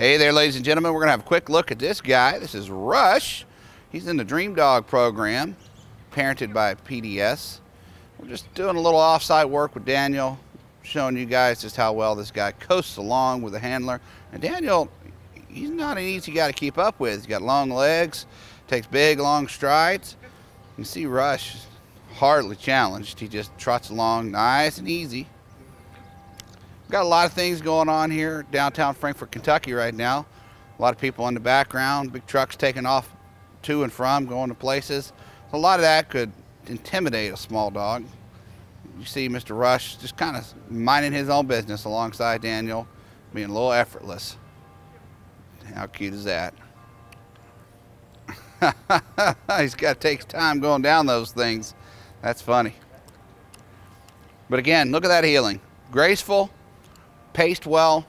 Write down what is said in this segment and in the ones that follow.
Hey there, ladies and gentlemen. We're going to have a quick look at this guy. This is Rush. He's in the Dream Dog program, parented by PDS. We're just doing a little off-site work with Daniel, showing you guys just how well this guy coasts along with the handler. And Daniel, he's not an easy guy to keep up with. He's got long legs, takes big, long strides. You see Rush hardly challenged. He just trots along nice and easy. Got a lot of things going on here downtown Frankfort, Kentucky right now. A lot of people in the background, big trucks taking off to and from, going to places. A lot of that could intimidate a small dog. You see Mr. Rush just kind of minding his own business alongside Daniel, being a little effortless. How cute is that? He's got to take time going down those things. That's funny. But again, look at that heeling. Graceful, paced well,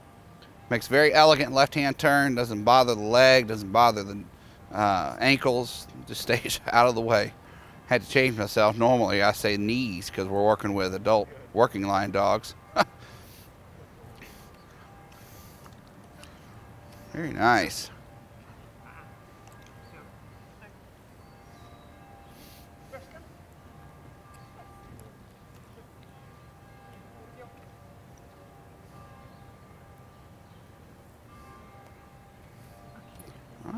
makes very elegant left-hand turn, doesn't bother the leg, doesn't bother the uh, ankles, just stays out of the way. Had to change myself. Normally I say knees because we're working with adult working line dogs. very nice.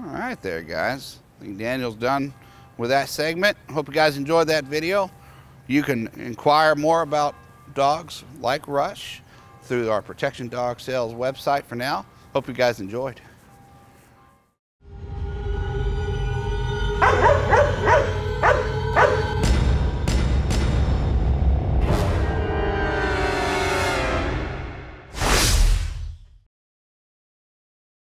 All right there, guys. I think Daniel's done with that segment. Hope you guys enjoyed that video. You can inquire more about dogs like Rush through our Protection Dog Sales website for now. Hope you guys enjoyed.